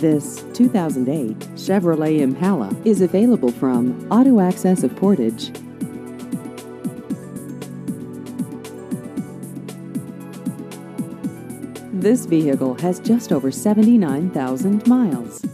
This 2008 Chevrolet Impala is available from Auto Access of Portage. This vehicle has just over 79,000 miles.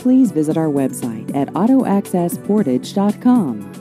Please visit our website at autoaccessportage.com.